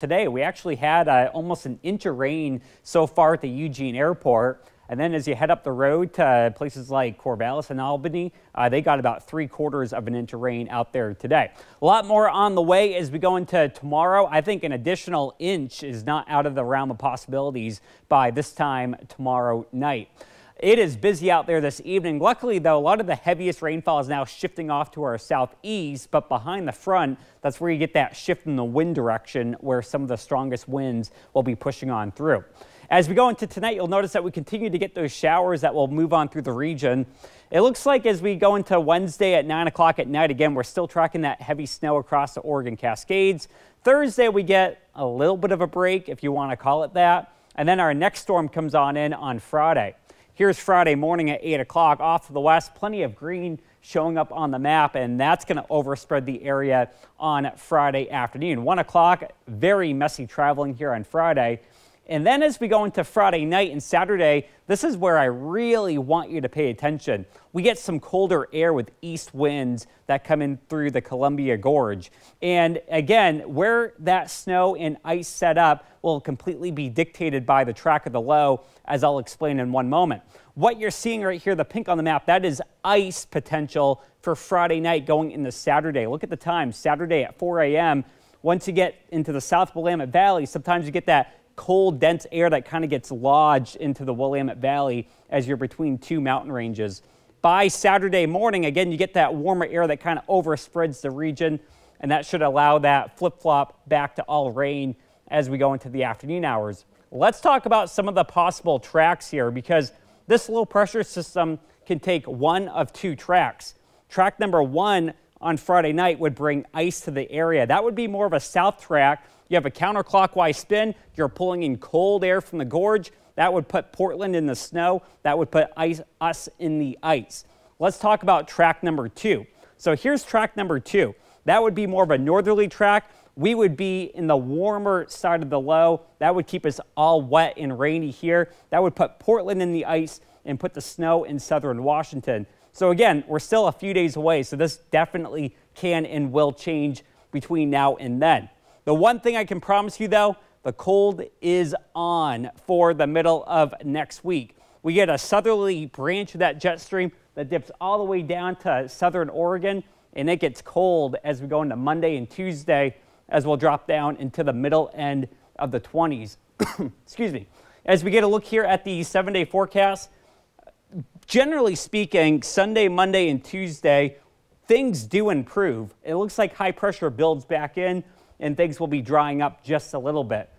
Today, we actually had uh, almost an inch of rain so far at the Eugene Airport. And then as you head up the road to places like Corvallis and Albany, uh, they got about three quarters of an inch of rain out there today. A lot more on the way as we go into tomorrow. I think an additional inch is not out of the realm of possibilities by this time tomorrow night. It is busy out there this evening. Luckily, though, a lot of the heaviest rainfall is now shifting off to our southeast, but behind the front, that's where you get that shift in the wind direction where some of the strongest winds will be pushing on through. As we go into tonight, you'll notice that we continue to get those showers that will move on through the region. It looks like as we go into Wednesday at 9 o'clock at night, again, we're still tracking that heavy snow across the Oregon Cascades. Thursday, we get a little bit of a break, if you want to call it that. And then our next storm comes on in on Friday. Here's Friday morning at 8 o'clock off to the west. Plenty of green showing up on the map, and that's going to overspread the area on Friday afternoon. 1 o'clock, very messy traveling here on Friday. And then as we go into Friday night and Saturday, this is where I really want you to pay attention. We get some colder air with east winds that come in through the Columbia Gorge. And again, where that snow and ice set up will completely be dictated by the track of the low, as I'll explain in one moment. What you're seeing right here, the pink on the map, that is ice potential for Friday night going into Saturday. Look at the time, Saturday at 4 a.m. Once you get into the South Willamette Valley, sometimes you get that cold, dense air that kind of gets lodged into the Willamette Valley as you're between two mountain ranges. By Saturday morning, again, you get that warmer air that kind of overspreads the region, and that should allow that flip flop back to all rain as we go into the afternoon hours. Let's talk about some of the possible tracks here because this low pressure system can take one of two tracks. Track number one on Friday night would bring ice to the area. That would be more of a south track you have a counterclockwise spin. You're pulling in cold air from the gorge. That would put Portland in the snow. That would put ice, us in the ice. Let's talk about track number two. So here's track number two. That would be more of a northerly track. We would be in the warmer side of the low. That would keep us all wet and rainy here. That would put Portland in the ice and put the snow in southern Washington. So again, we're still a few days away, so this definitely can and will change between now and then. The one thing I can promise you, though, the cold is on for the middle of next week. We get a southerly branch of that jet stream that dips all the way down to southern Oregon, and it gets cold as we go into Monday and Tuesday as we'll drop down into the middle end of the 20s. Excuse me. As we get a look here at the seven day forecast, generally speaking, Sunday, Monday, and Tuesday, things do improve. It looks like high pressure builds back in and things will be drying up just a little bit.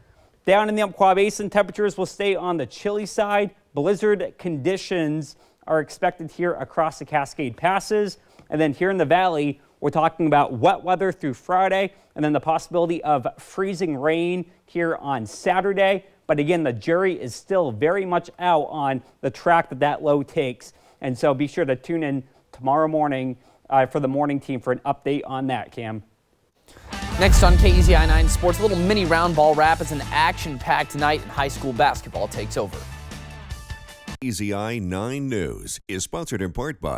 Down in the Umpqua Basin, temperatures will stay on the chilly side. Blizzard conditions are expected here across the Cascade Passes. And then here in the valley, we're talking about wet weather through Friday and then the possibility of freezing rain here on Saturday. But again, the jury is still very much out on the track that that low takes. And so be sure to tune in tomorrow morning uh, for the morning team for an update on that, Cam. Next on KEZI 9 Sports, a little mini round ball wrap as an action-packed night in high school basketball takes over. KEZI 9 News is sponsored in part by